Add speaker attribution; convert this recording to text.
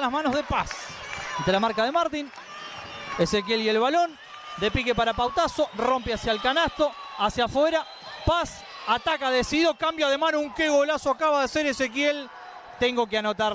Speaker 1: las manos de Paz. De la marca de Martín. Ezequiel y el balón. De pique para Pautazo. Rompe hacia el canasto. Hacia afuera. Paz. Ataca decidido. Cambia de mano. Un qué golazo acaba de hacer Ezequiel. Tengo que anotar.